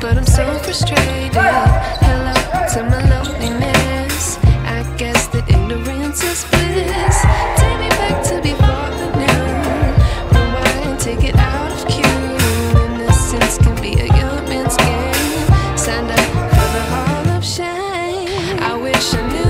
but I'm so frustrated. Hello to my loneliness. I guess that ignorance is bliss. Take me back to before the noon. Rewind and take it out of cue. Innocence can be a young man's game. Signed up for the hall of shame. I wish I knew.